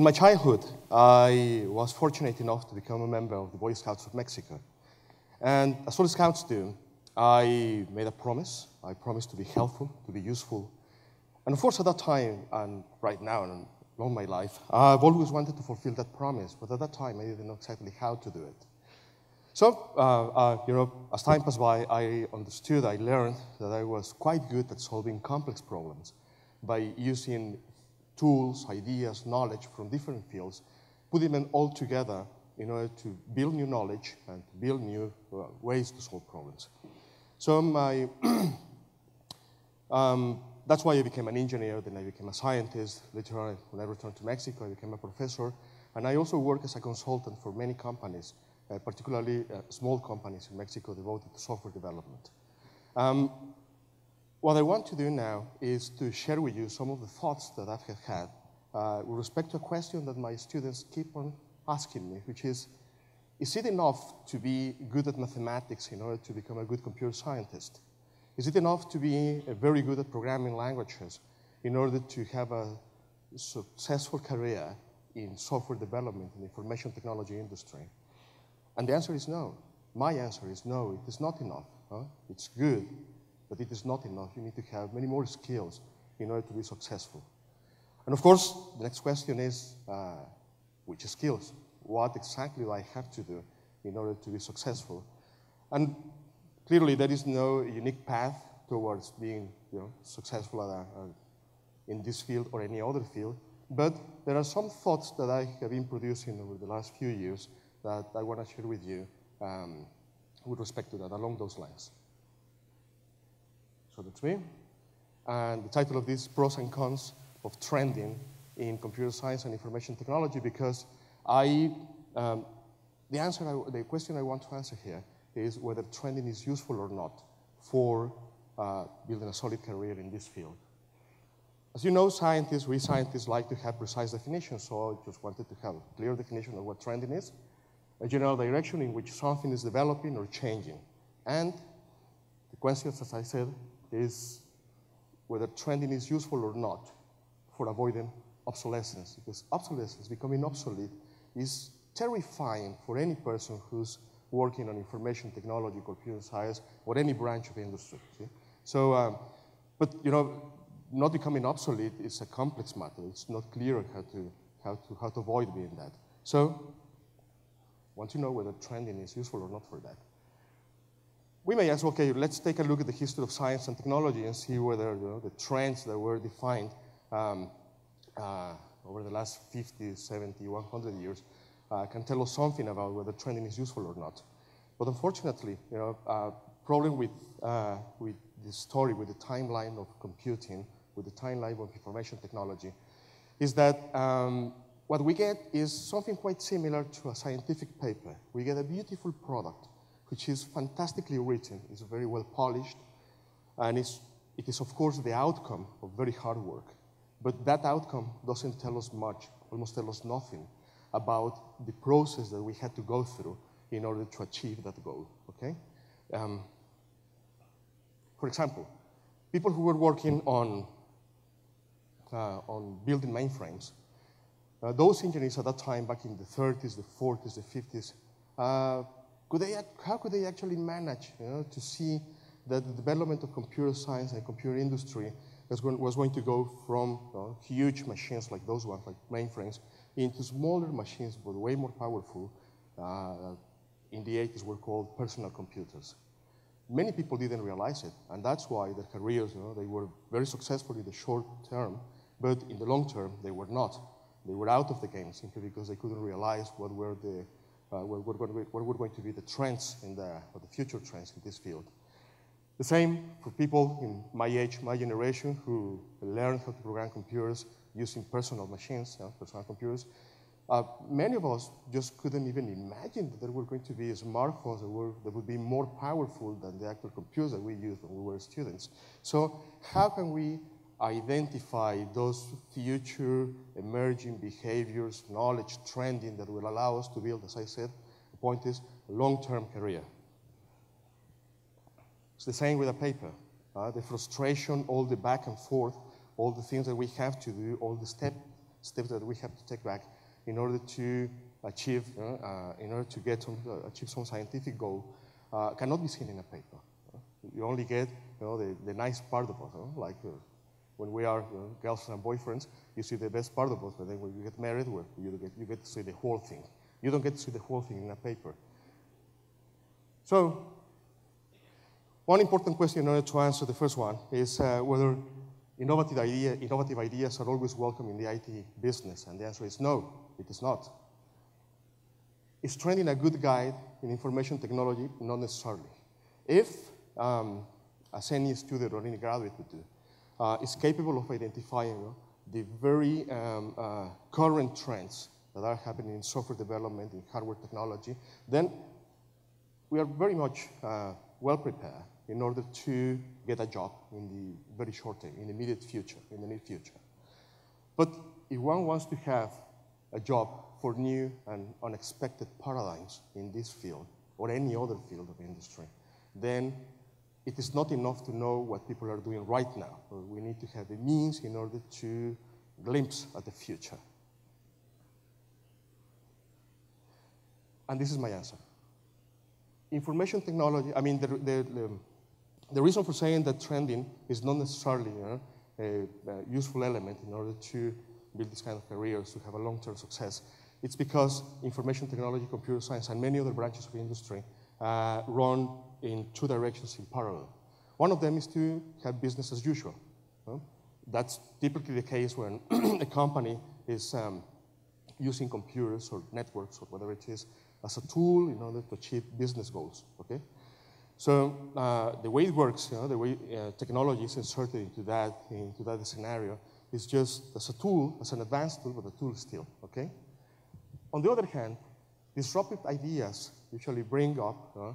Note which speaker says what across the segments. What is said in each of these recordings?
Speaker 1: in my childhood, I was fortunate enough to become a member of the Boy Scouts of Mexico. And as all Scouts do, I made a promise. I promised to be helpful, to be useful. And of course, at that time, and right now, and along my life, I've always wanted to fulfill that promise, but at that time, I didn't know exactly how to do it. So, uh, uh, you know, as time passed by, I understood, I learned that I was quite good at solving complex problems by using tools, ideas, knowledge from different fields, putting them all together in order to build new knowledge and build new ways to solve problems. So my, um, that's why I became an engineer, then I became a scientist. Later on, when I returned to Mexico, I became a professor. And I also work as a consultant for many companies, uh, particularly uh, small companies in Mexico devoted to software development. Um, what I want to do now is to share with you some of the thoughts that I've had uh, with respect to a question that my students keep on asking me, which is, is it enough to be good at mathematics in order to become a good computer scientist? Is it enough to be very good at programming languages in order to have a successful career in software development the information technology industry? And the answer is no. My answer is no, it is not enough. Huh? It's good, but it is not enough. You need to have many more skills in order to be successful. And of course, the next question is uh, which skills? What exactly do I have to do in order to be successful? And clearly, there is no unique path towards being you know, successful a, a, in this field or any other field. But there are some thoughts that I have been producing over the last few years that I want to share with you um, with respect to that, along those lines. So that's me. And the title of this Pros and Cons of Trending in Computer Science and Information Technology because I, um, the answer, I, the question I want to answer here is whether trending is useful or not for uh, building a solid career in this field. As you know, scientists, we scientists like to have precise definitions, so I just wanted to have a clear definition of what trending is, a general direction in which something is developing or changing. And the question, as I said, is whether trending is useful or not for avoiding obsolescence, because obsolescence, becoming obsolete, is terrifying for any person who's working on information technology, computer science, or any branch of industry. See? So, um, but you know, not becoming obsolete is a complex matter. It's not clear how to, how to, how to avoid being that. So, want to know whether trending is useful or not for that we may ask, okay, let's take a look at the history of science and technology and see whether you know, the trends that were defined um, uh, over the last 50, 70, 100 years uh, can tell us something about whether trending is useful or not. But unfortunately, you know, uh, problem with, uh, with this story, with the timeline of computing, with the timeline of information technology, is that um, what we get is something quite similar to a scientific paper. We get a beautiful product which is fantastically written, it's very well polished, and it's, it is, of course, the outcome of very hard work. But that outcome doesn't tell us much, almost tell us nothing about the process that we had to go through in order to achieve that goal, okay? Um, for example, people who were working on, uh, on building mainframes, uh, those engineers at that time, back in the 30s, the 40s, the 50s, uh, could they, how could they actually manage you know, to see that the development of computer science and computer industry was going, to go from you know, huge machines like those ones, like mainframes, into smaller machines but way more powerful. Uh, in the 80s were called personal computers. Many people didn't realize it, and that's why their careers, you know, they were very successful in the short term, but in the long term, they were not. They were out of the game simply because they couldn't realize what were the uh, what, what, what, were going to be the trends in the, or the future trends in this field. The same for people in my age, my generation, who learned how to program computers using personal machines, you know, personal computers. Uh, many of us just couldn't even imagine that there were going to be smartphones that, were, that would be more powerful than the actual computers that we used when we were students. So how can we identify those future emerging behaviors, knowledge, trending that will allow us to build, as I said, the point is long-term career. It's the same with a paper. Uh, the frustration, all the back and forth, all the things that we have to do, all the steps steps that we have to take back in order to achieve, uh, in order to get some, uh, achieve some scientific goal, uh, cannot be seen in a paper. You only get, you know, the, the nice part of like uh, when we are know, girlfriends and boyfriends, you see the best part of us, but then when you get married, well, you, get, you get to see the whole thing. You don't get to see the whole thing in a paper. So, one important question in order to answer the first one is uh, whether innovative, idea, innovative ideas are always welcome in the IT business, and the answer is no, it is not. Is training a good guide in information technology? Not necessarily. If, um, as any student or any graduate would do, uh, is capable of identifying the very um, uh, current trends that are happening in software development, in hardware technology, then we are very much uh, well prepared in order to get a job in the very short term, in the immediate future, in the near future. But if one wants to have a job for new and unexpected paradigms in this field or any other field of industry, then it is not enough to know what people are doing right now. We need to have the means in order to glimpse at the future. And this is my answer. Information technology, I mean, the, the, the, the reason for saying that trending is not necessarily you know, a, a, useful element in order to build this kind of careers, to have a long-term success, it's because information technology, computer science, and many other branches of industry uh, run in two directions in parallel. One of them is to have business as usual. That's typically the case when a company is um, using computers or networks or whatever it is as a tool in order to achieve business goals. Okay, so uh, the way it works, you know, the way uh, technology is inserted into that into that scenario is just as a tool, as an advanced tool, but a tool still. Okay. On the other hand, disruptive ideas usually bring up uh,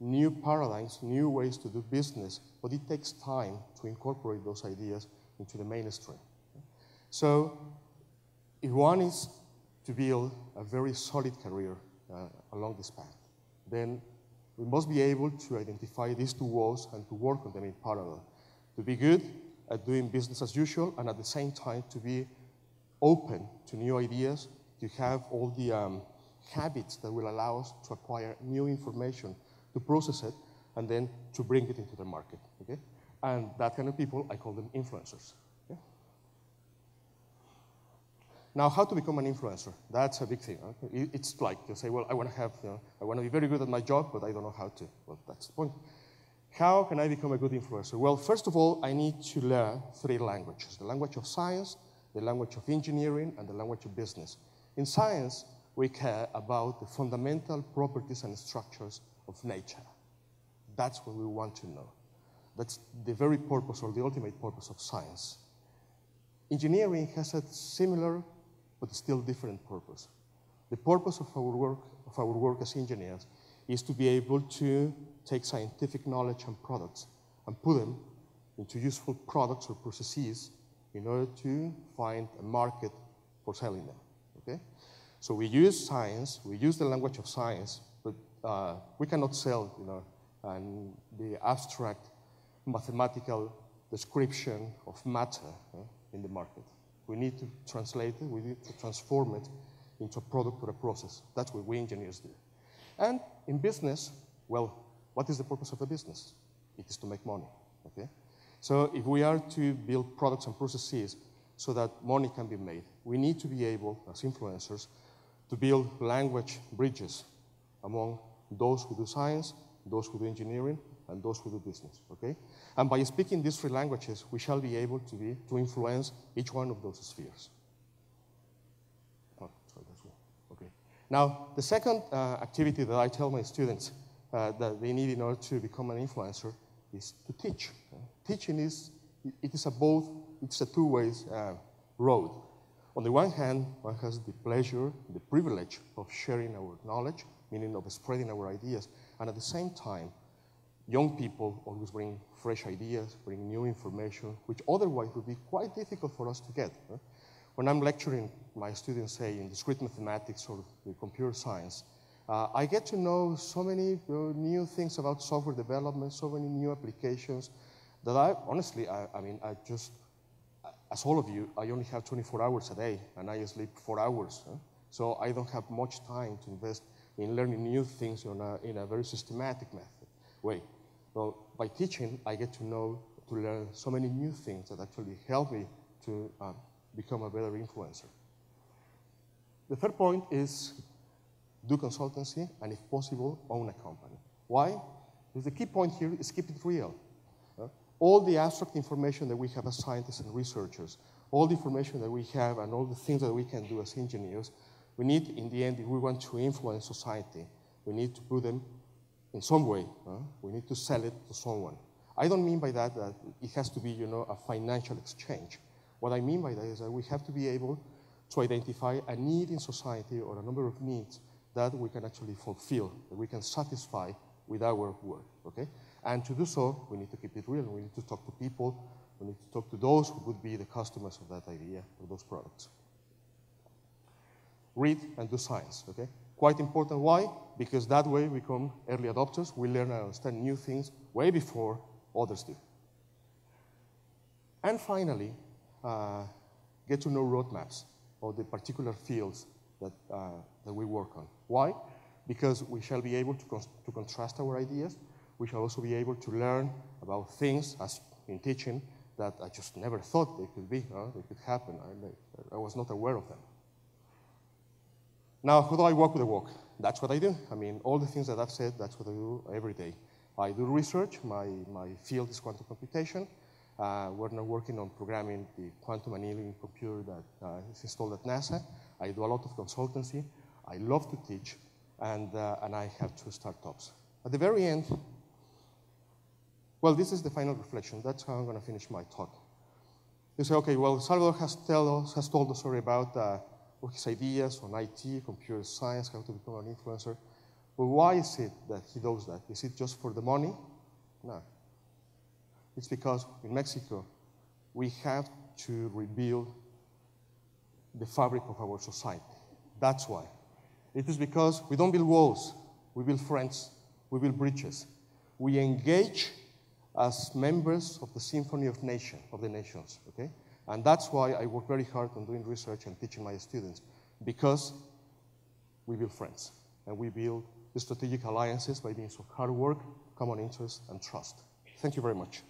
Speaker 1: new paradigms, new ways to do business, but it takes time to incorporate those ideas into the mainstream. So, if one is to build a very solid career uh, along this path, then we must be able to identify these two walls and to work on them in parallel. To be good at doing business as usual, and at the same time to be open to new ideas, to have all the um, habits that will allow us to acquire new information, to process it, and then to bring it into the market. Okay? And that kind of people, I call them influencers. Okay? Now, how to become an influencer? That's a big thing. It's like you say, well, I want to have, you know, I want to be very good at my job, but I don't know how to. Well, that's the point. How can I become a good influencer? Well, first of all, I need to learn three languages the language of science, the language of engineering, and the language of business. In science, we care about the fundamental properties and structures of nature. That's what we want to know. That's the very purpose or the ultimate purpose of science. Engineering has a similar but still different purpose. The purpose of our work, of our work as engineers is to be able to take scientific knowledge and products and put them into useful products or processes in order to find a market for selling them. Okay? So we use science, we use the language of science, uh, we cannot sell, you know, and the abstract mathematical description of matter uh, in the market. We need to translate it, we need to transform it into a product or a process. That's what we engineers do. And in business, well, what is the purpose of a business? It is to make money, okay? So if we are to build products and processes so that money can be made, we need to be able, as influencers, to build language bridges among those who do science, those who do engineering, and those who do business, okay? And by speaking these three languages, we shall be able to, be, to influence each one of those spheres. Oh, sorry, that's one. Okay. Now, the second uh, activity that I tell my students uh, that they need in order to become an influencer is to teach. Uh, teaching is, it is a both, it's a two ways uh, road. On the one hand, one has the pleasure, the privilege of sharing our knowledge, meaning of spreading our ideas, and at the same time, young people always bring fresh ideas, bring new information, which otherwise would be quite difficult for us to get. When I'm lecturing my students, say, in discrete mathematics or computer science, uh, I get to know so many uh, new things about software development, so many new applications that I, honestly, I, I mean, I just, as all of you, I only have 24 hours a day, and I sleep four hours. So I don't have much time to invest in learning new things in a, in a very systematic method, way. Well, by teaching, I get to know, to learn so many new things that actually help me to um, become a better influencer. The third point is do consultancy, and if possible, own a company. Why? Because the key point here is keep it real. All the abstract information that we have as scientists and researchers, all the information that we have and all the things that we can do as engineers, we need, in the end, if we want to influence society, we need to put them in some way. Uh, we need to sell it to someone. I don't mean by that that it has to be, you know, a financial exchange. What I mean by that is that we have to be able to identify a need in society or a number of needs that we can actually fulfill, that we can satisfy with our work, okay? And to do so, we need to keep it real. We need to talk to people. We need to talk to those who would be the customers of that idea or those products. Read and do science, okay? Quite important. Why? Because that way we become early adopters. We learn and understand new things way before others do. And finally, uh, get to know roadmaps of the particular fields that, uh, that we work on. Why? Because we shall be able to, to contrast our ideas. We shall also be able to learn about things, as in teaching, that I just never thought they could be, uh, they could happen. I, I, was not aware of them. Now, how do I walk with the walk? That's what I do. I mean, all the things that I've said, that's what I do every day. I do research. My, my field is quantum computation. Uh, we're now working on programming the quantum annealing computer that uh, is installed at NASA. I do a lot of consultancy. I love to teach, and, uh, and I have two startups. At the very end, well, this is the final reflection. That's how I'm going to finish my talk. You say, okay, well, Salvador has, tell us, has told the story about uh, his ideas on IT, computer science, how to become an influencer. But why is it that he does that? Is it just for the money? No. It's because in Mexico, we have to rebuild the fabric of our society. That's why. It is because we don't build walls, we build friends, we build bridges. We engage as members of the symphony of nation, of the nations, okay? And that's why I work very hard on doing research and teaching my students, because we build friends, and we build strategic alliances by means of hard work, common interests, and trust. Thank you very much.